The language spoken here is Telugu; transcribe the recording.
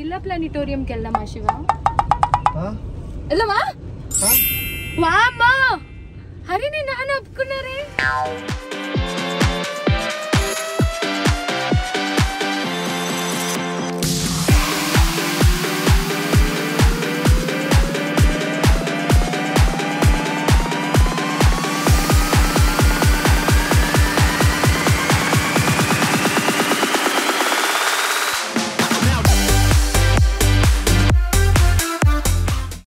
పిల్ల ప్లానిటోరియంకి వెళ్దామా శివ? వెళ్ళమా వెళ్దామా? ఆ? వామ్మా! హరి నీ నాన్న ఒప్పుకున్నారే?